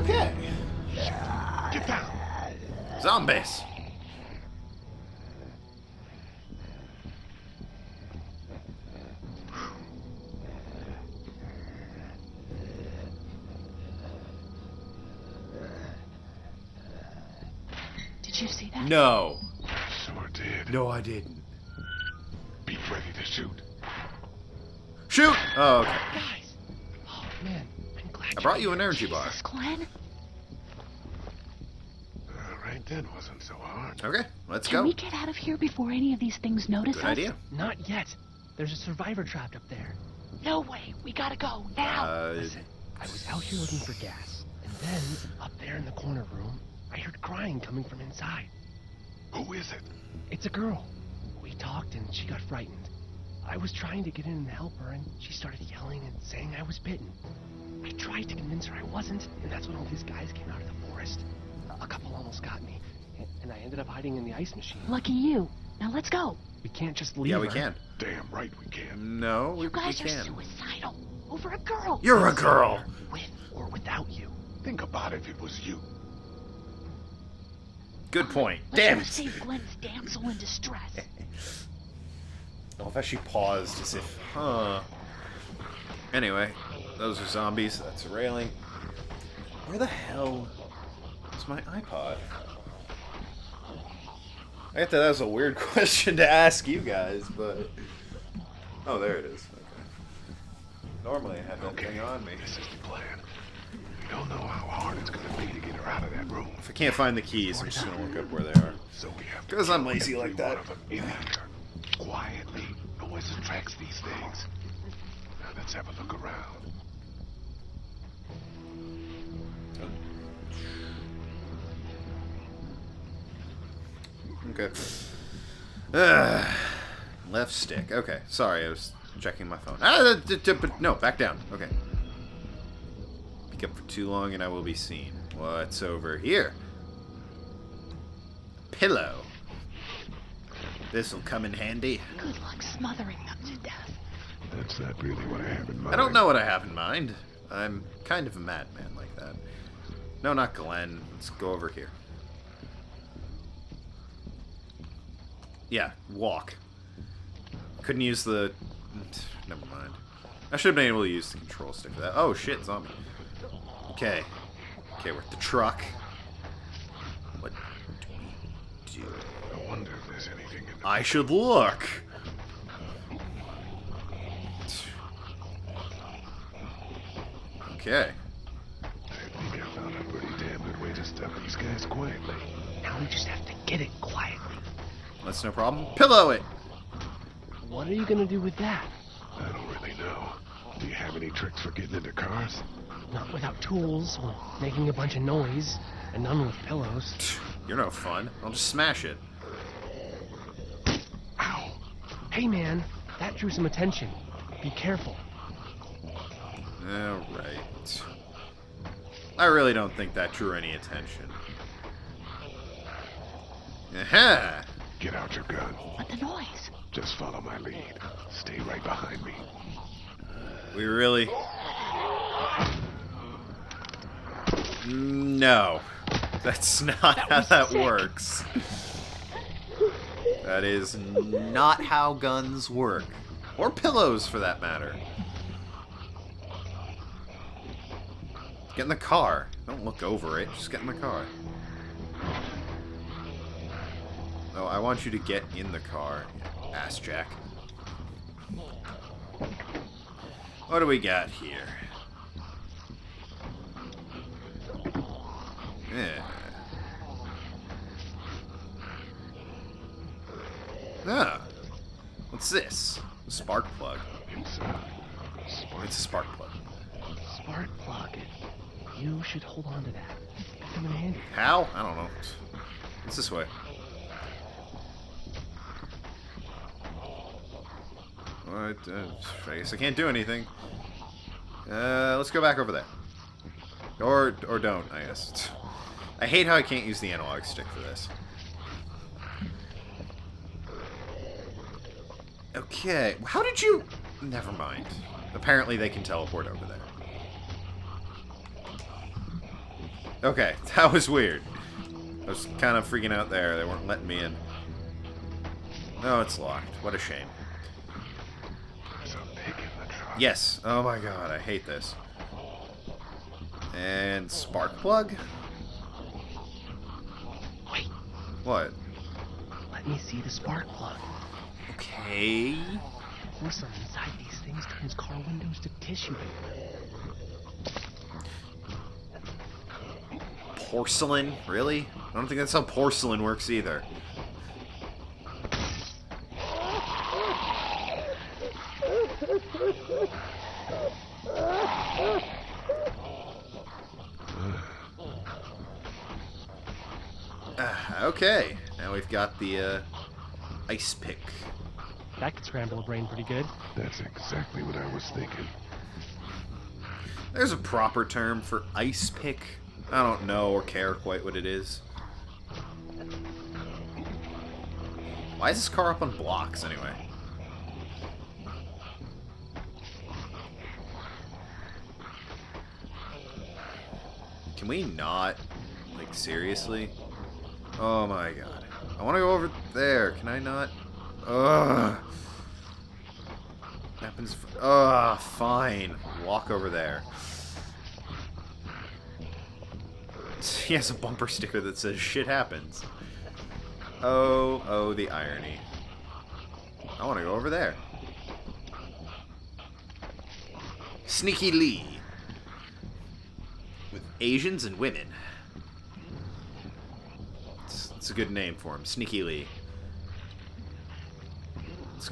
Okay. Get down. Zombies. Did you see that? No. Sure did. No, I didn't. Be ready to shoot. Shoot! Oh, okay. Guys. Oh man, I'm glad. I brought you an energy bar. Jesus, Glenn. All right then, wasn't so hard. Okay, let's Can go. we get out of here before any of these things notice Good us? idea. Not yet. There's a survivor trapped up there. No way. We gotta go now. Uh, Listen, I was out here looking for gas, and then up there in the corner room, I heard crying coming from inside. Who is it? It's a girl. We talked and she got frightened. I was trying to get in and help her, and she started yelling and saying I was bitten. I tried to convince her I wasn't, and that's when all these guys came out of the forest. A couple almost got me, and- and I ended up hiding in the ice machine. Lucky you. Now let's go. We can't just leave yeah, we her. can. Damn right we can. No, we, You guys we are can. suicidal. Over a girl. You're a girl. With or without you. Think about it if it was you. Good point. Let's Damn go save Glenn's damsel in distress. Oh, if I actually paused as if, huh. Anyway, those are zombies. That's a railing. Where the hell is my iPod? I thought that was a weird question to ask you guys, but... Oh, there it is. Okay. Normally I have that Okay, thing on me. this is the plan. We don't know how hard it's gonna be to get her out of that room. If I can't find the keys, I'm just gonna look up where they are. So we have I'm lazy like that. Quietly. Noise attracts these things. Now let's have a look around. Okay. Uh, left stick. Okay. Sorry, I was checking my phone. Ah, no, back down. Okay. Peek up for too long and I will be seen. What's over here? Pillow. This'll come in handy. Good luck smothering them to death. That's not really what I have in mind. I don't know what I have in mind. I'm kind of a madman like that. No, not Glenn. Let's go over here. Yeah, walk. Couldn't use the... Never mind. I should have been able to use the control stick for that. Oh, shit, zombie. Okay. Okay, we're at the truck. What do we do? I wonder if there's anything in the... I should look. Okay. I think I found a pretty damn good way to stop these guys quietly. Now we just have to get it quietly. That's no problem. Pillow it. What are you gonna do with that? I don't really know. Do you have any tricks for getting into cars? Not without tools or making a bunch of noise, and none with pillows. You're no fun. I'll just smash it. Hey man, that drew some attention. Be careful. Alright. I really don't think that drew any attention. Aha! Get out your gun. What the noise? Just follow my lead. Stay right behind me. We really... No. That's not how that sick. works. That is not how guns work. Or pillows, for that matter. Get in the car. Don't look over it. Just get in the car. Oh, I want you to get in the car, ass jack. What do we got here? Yeah. Ah. What's this? A spark plug. Spark. It's a spark plug. Spark plug. You should hold on to that. Come in handy. How? I don't know. It's this way. What? Uh, I guess I can't do anything. Uh, let's go back over there. Or, or don't, I guess. I hate how I can't use the analog stick for this. Okay, how did you... Never mind. Apparently they can teleport over there. Okay, that was weird. I was kind of freaking out there. They weren't letting me in. No, it's locked. What a shame. There's a pig in the truck. Yes. Oh my god, I hate this. And spark plug? Wait, What? let me see the spark plug. Okay. Porcelain inside these things turns car windows to tissue paper. Porcelain? Really? I don't think that's how porcelain works either. Ah, okay, now we've got the uh, ice pick. That could scramble a brain pretty good. That's exactly what I was thinking. There's a proper term for ice pick. I don't know or care quite what it is. Why is this car up on blocks anyway? Can we not? Like, seriously? Oh my god. I want to go over there. Can I not? Ugh. Happens. Ugh, fine. Walk over there. He has a bumper sticker that says shit happens. Oh, oh, the irony. I want to go over there. Sneaky Lee. With Asians and women. It's, it's a good name for him. Sneaky Lee.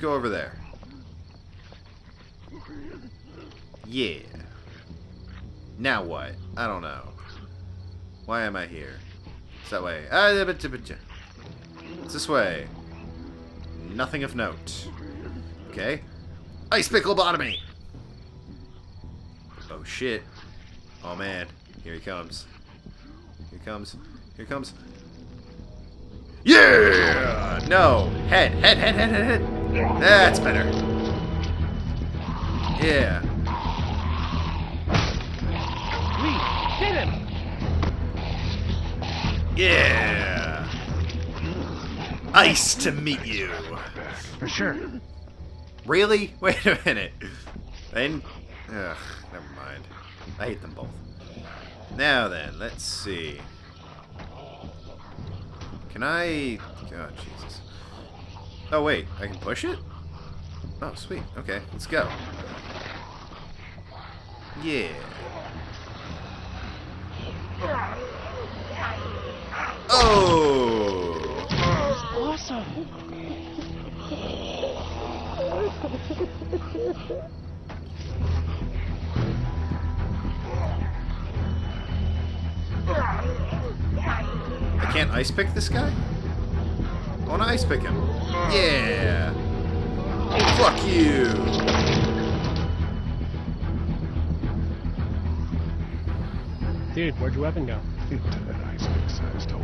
Go over there. Yeah. Now what? I don't know. Why am I here? It's that way. Ah, It's this way. Nothing of note. Okay. Ice pick lobotomy! Oh shit. Oh man. Here he comes. Here he comes. Here he comes. Yeah! No! Head, head, head, head, head, head! That's better. Yeah. Lee, hit him! Yeah! Ice to meet you. For sure. Really? Wait a minute. Then, ugh, never mind. I hate them both. Now then, let's see. Can I? God, Jesus. Oh wait, I can push it. Oh sweet. Okay, let's go. Yeah. Oh. Awesome. I can't ice pick this guy? I want to ice pick him. Yeah. Fuck you. Dude, where'd your weapon go? Into that ice pick sized hole.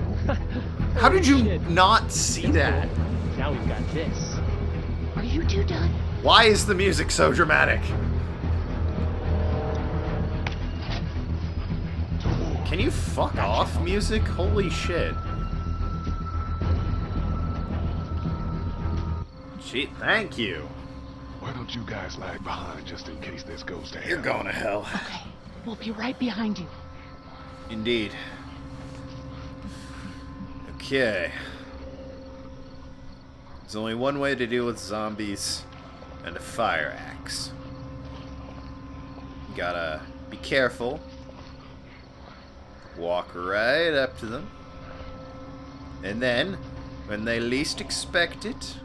How did you Shit. not see that? Now we've got this. Are you two done? Why is the music so dramatic? Can you fuck off, music? Holy shit. Gee, thank you. Why don't you guys lag behind just in case this goes to hell? You're going to hell. Okay, we'll be right behind you. Indeed. Okay. There's only one way to deal with zombies and a fire axe. You gotta be careful. Walk right up to them. And then, when they least expect it.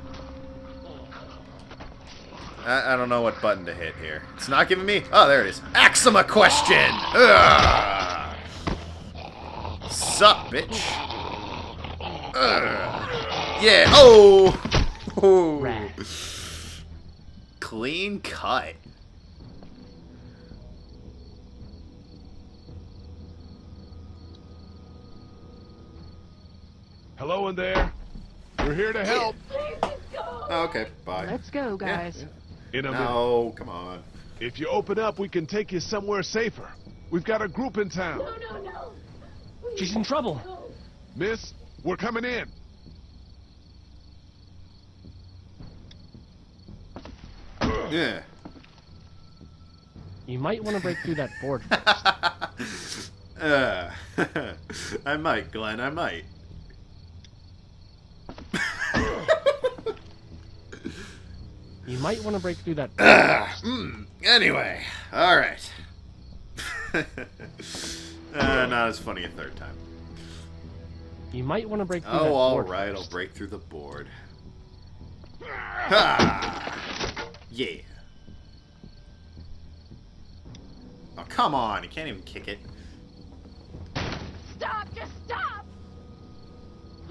I, I don't know what button to hit here. It's not giving me. Oh, there it is. Ask them a question! Ugh. Sup, bitch? Ugh. Yeah. Oh. Oh. Clean cut. Hello in there. We're here to help. Oh, okay. Bye. Let's go, guys. In a minute. No, come on. If you open up, we can take you somewhere safer. We've got a group in town. No, no, no. She's in trouble. Miss, we're coming in. Yeah. You might want to break through that board first. Uh, I might, Glenn. I might. You might want to break through that. Mm, anyway, all right. uh, not as funny a third time. You might want to break through that board. Oh, all board right. I'll break through the board. Ha! Yeah. Oh, come on. You can't even kick it. Stop! Just stop!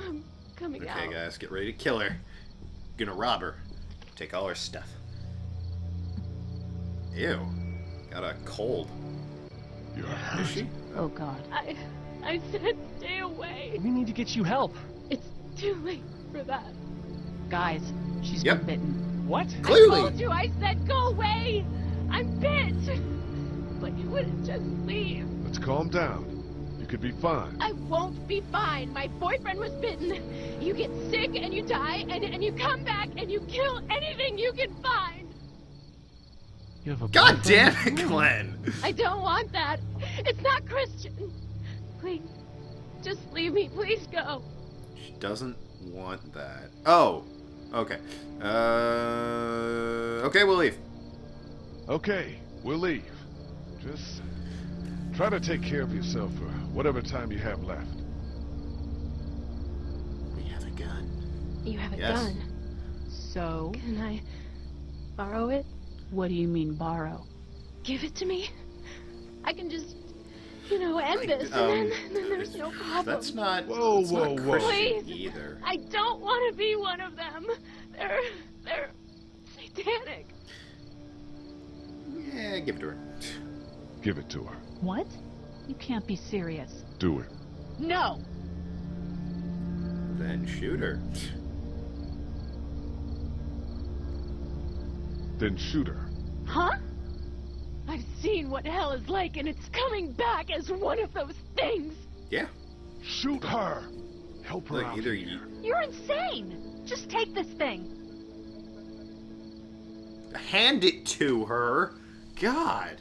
I'm coming out. Okay, guys, get ready to kill her. Gonna rob her. Take all her stuff. Ew. Got a cold. You're Is she? Oh God. I, I said stay away. We need to get you help. It's too late for that. Guys, she's Yep. been bitten. What? Clearly. I Clearly. told you I said go away. I'm bit. But you wouldn't just leave. Let's calm down. You could be fine. I won't be fine. My boyfriend was bitten. You get sick and you die and, and you come back and you kill anything you can find. You have a God boyfriend? damn it, Glenn! I don't want that. It's not Christian. Please, just leave me. Please go. She doesn't want that. Oh, okay. Uh, okay, we'll leave. Okay, we'll leave. Just try to take care of yourself for whatever time you have left. We have a gun. You have a Yes. gun. So, Can I borrow it? what do you mean borrow? Give it to me. I can just, you know, end this, and Um, then, and then there's no problem. That's not. Whoa, that's whoa, not whoa. Christian Please. either. I don't want to be one of them. They're, they're satanic. Yeah, give it to her. Give it to her. What? You can't be serious. Do it. No! Then shoot her. Then shoot her. Huh? I've seen what hell is like, and it's coming back as one of those things. Yeah. Shoot her! Help her Look, out either here. you You're insane! Just take this thing. hand it to her. God.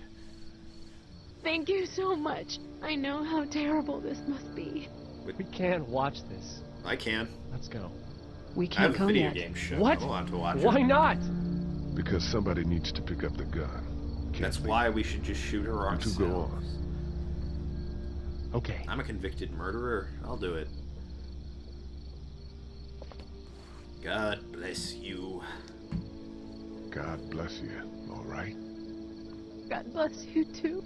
Thank you so much. I know how terrible this must be. We can't watch this. I can. Let's go. We can't have a go video yet. game show. What? I don't want to watch Why it. not? Because somebody needs to pick up the gun. Can't That's leave. why we should just shoot her You ourselves. two go on. Okay. I'm a convicted murderer. I'll do it. God bless you. God bless you. All right? God bless you too.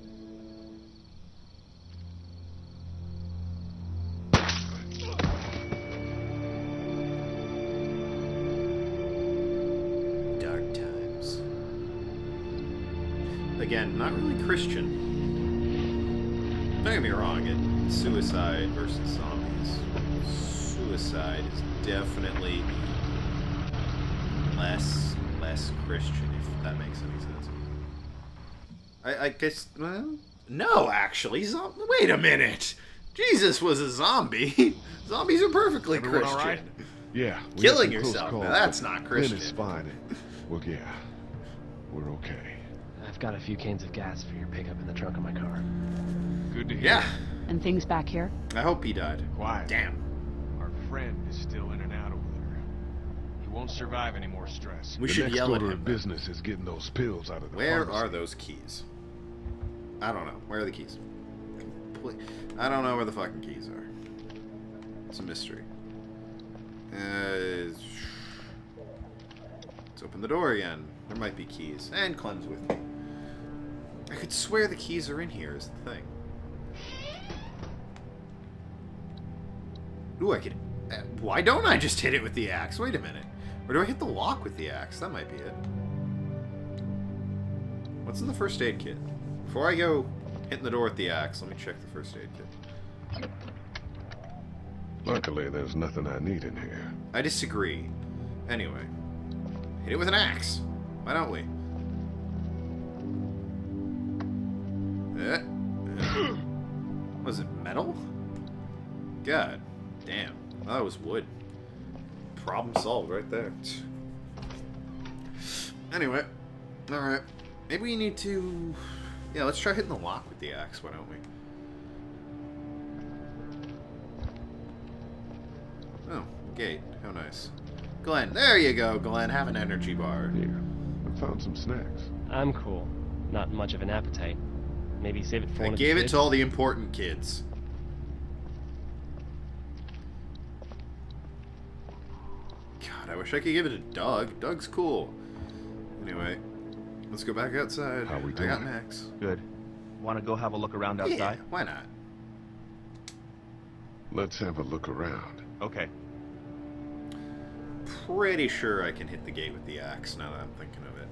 Again, not really Christian. Don't get me wrong, it's suicide versus zombies. Suicide is definitely less less Christian, if that makes any sense. I, I guess well, no, actually, zom- wait a minute. Jesus was a zombie. Zombies are perfectly Everyone Christian. all right? Yeah. Killing had some close yourself, calls, now that's but not Glenn is Christian. fine. and- Well, yeah. We're okay. I've got a few cans of gas for your pickup in the trunk of my car. Good to hear. Yeah, And things back here? I hope he died. Quiet. Damn. Our friend is still in and out over there. He won't survive any more stress. We the should next yell at order him. of business is getting those pills out of the Where pharmacy. are those keys? I don't know. Where are the keys? I don't know where the fucking keys are. It's a mystery. Uh, let's open the door again. There might be keys. And Clem's with me. I could swear the keys are in here is the thing. Ooh, I could... Uh, why don't I just hit it with the axe? Wait a minute. Or do I hit the lock with the axe? That might be it. What's in the first aid kit? Before I go hitting the door with the axe, let me check the first aid kit. Luckily, there's nothing I need in here. I disagree. Anyway, hit it with an axe. Why don't we? Was it metal? God damn. That was wood. Problem solved right there. Anyway. Alright. Maybe we need to... Yeah, let's try hitting the lock with the axe, why don't we? Oh, gate. How nice. Glenn, there you go, Glenn. Have an energy bar. Here, I found some snacks. I'm cool. Not much of an appetite. Maybe save it for I one of gave it kids? to all the important kids. God, I wish I could give it to Doug. Doug's cool. Anyway, let's go back outside. How we doing? I got doing? Max. Good. Want to go have a look around outside? Yeah, why not? Let's have a look around. Okay. Pretty sure I can hit the gate with the axe now that I'm thinking of it.